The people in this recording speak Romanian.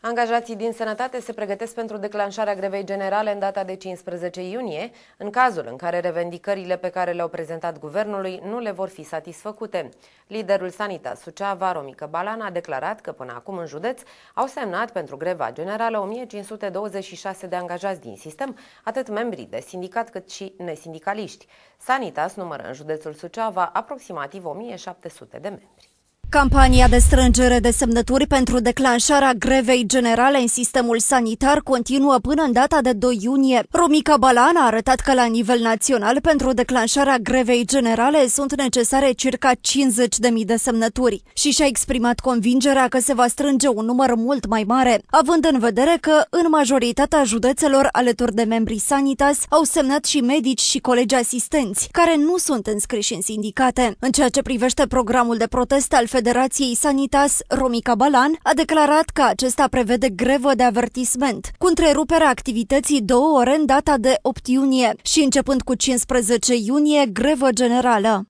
Angajații din sănătate se pregătesc pentru declanșarea grevei generale în data de 15 iunie, în cazul în care revendicările pe care le-au prezentat guvernului nu le vor fi satisfăcute. Liderul Sanitas Suceava, Romică Balan, a declarat că până acum în județ au semnat pentru greva generală 1526 de angajați din sistem, atât membrii de sindicat cât și nesindicaliști. Sanitas numără în județul Suceava aproximativ 1700 de membri. Campania de strângere de semnături pentru declanșarea grevei generale în sistemul sanitar continuă până în data de 2 iunie. Romica Balan a arătat că la nivel național pentru declanșarea grevei generale sunt necesare circa 50.000 de semnături și și-a exprimat convingerea că se va strânge un număr mult mai mare, având în vedere că în majoritatea județelor alături de membrii Sanitas au semnat și medici și colegi asistenți, care nu sunt înscriși în sindicate. În ceea ce privește programul de protest al Federației Sanitas, Romica Balan, a declarat că acesta prevede grevă de avertisment, cu întreruperea activității două ore în data de 8 iunie și începând cu 15 iunie, grevă generală.